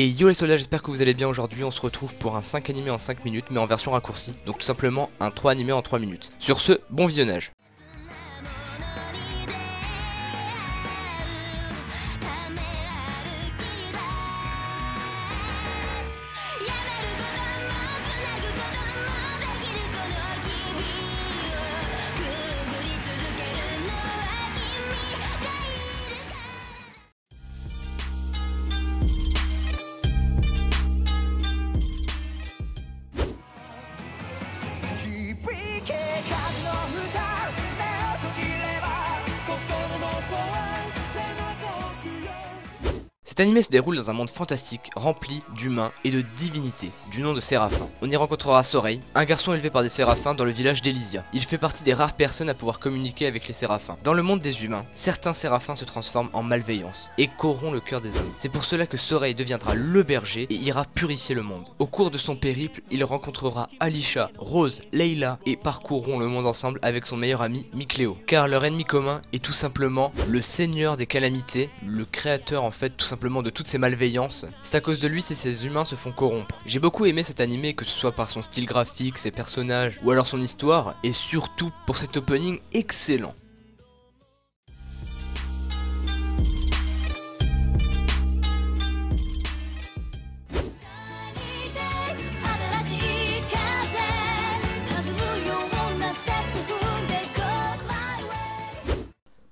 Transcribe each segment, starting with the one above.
Et yo les soldats, j'espère que vous allez bien. Aujourd'hui, on se retrouve pour un 5 animé en 5 minutes mais en version raccourcie, donc tout simplement un 3 animé en 3 minutes. Sur ce, bon visionnage Cet animé se déroule dans un monde fantastique rempli d'humains et de divinités, du nom de Séraphin. On y rencontrera Soreil, un garçon élevé par des séraphins dans le village d'Elysia. Il fait partie des rares personnes à pouvoir communiquer avec les séraphins. Dans le monde des humains, certains séraphins se transforment en malveillance et corrompent le cœur des hommes. C'est pour cela que Soreil deviendra le berger et ira purifier le monde. Au cours de son périple, il rencontrera Alisha, Rose, Leila et parcourront le monde ensemble avec son meilleur ami Mikleo. Car leur ennemi commun est tout simplement le seigneur des calamités, le créateur en fait tout simplement de toutes ces malveillances. C'est à cause de lui si ces humains se font corrompre. J'ai beaucoup aimé cet animé, que ce soit par son style graphique, ses personnages, ou alors son histoire, et surtout pour cet opening excellent.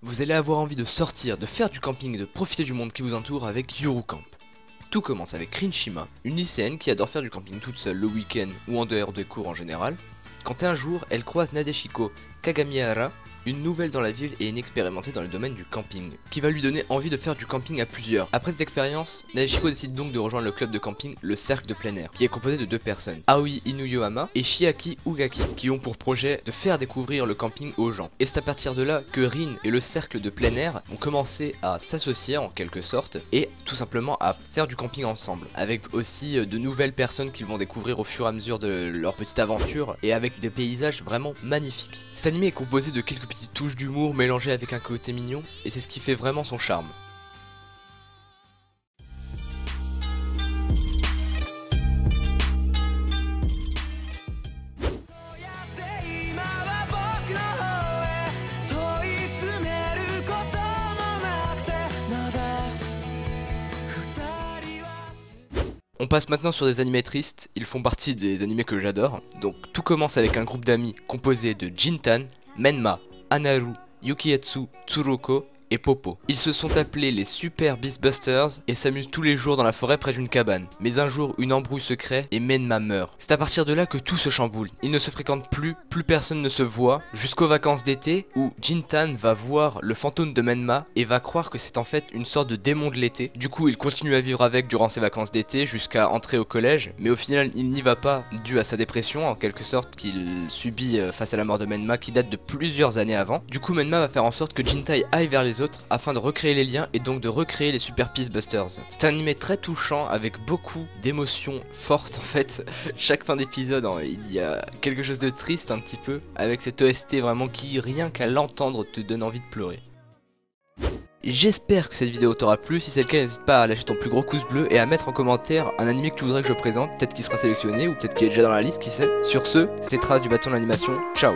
Vous allez avoir envie de sortir, de faire du camping et de profiter du monde qui vous entoure avec Yuru Camp. Tout commence avec Rinshima, une lycéenne qui adore faire du camping toute seule le week-end ou en dehors des cours en général, quand un jour elle croise Nadeshiko Kagamihara, une nouvelle dans la ville et inexpérimentée dans le domaine du camping, qui va lui donner envie de faire du camping à plusieurs. Après cette expérience, Nadeshiko décide donc de rejoindre le club de camping, le Cercle de plein air, qui est composé de deux personnes, Aoi Inuyohama et Shiaki Ugaki, qui ont pour projet de faire découvrir le camping aux gens. Et c'est à partir de là que Rin et le Cercle de plein air ont commencé à s'associer en quelque sorte, et tout simplement à faire du camping ensemble, avec aussi euh, de nouvelles personnes qu'ils vont découvrir au fur et à mesure de leur petite aventure, et avec des paysages vraiment magnifiques. Cet anime est composé de quelques petite touche d'humour mélangée avec un côté mignon, et c'est ce qui fait vraiment son charme. On passe maintenant sur des animés tristes, ils font partie des animés que j'adore. Donc tout commence avec un groupe d'amis composé de Jintan, Menma, Anaru, Yukietsu, Tsuroko et Popo. Ils se sont appelés les Super Beastbusters et s'amusent tous les jours dans la forêt près d'une cabane. Mais un jour, une embrouille se crée et Menma meurt. C'est à partir de là que tout se chamboule. Ils ne se fréquentent plus, plus personne ne se voit, jusqu'aux vacances d'été où Jintan va voir le fantôme de Menma et va croire que c'est en fait une sorte de démon de l'été. Du coup, il continue à vivre avec durant ses vacances d'été jusqu'à entrer au collège, mais au final, il n'y va pas dû à sa dépression en quelque sorte qu'il subit euh, face à la mort de Menma qui date de plusieurs années avant. Du coup, Menma va faire en sorte que Jintai aille vers les autres afin de recréer les liens et donc de recréer les Super Peace Busters. C'est un animé très touchant avec beaucoup d'émotions fortes en fait. Chaque fin d'épisode, hein, il y a quelque chose de triste un petit peu avec cette OST vraiment qui rien qu'à l'entendre te donne envie de pleurer. J'espère que cette vidéo t'aura plu, si c'est le cas n'hésite pas à lâcher ton plus gros pouce bleu et à mettre en commentaire un animé que tu voudrais que je présente, peut-être qu'il sera sélectionné ou peut-être qu'il est déjà dans la liste, qui sait. Sur ce, c'était Trace du bâton d'animation, ciao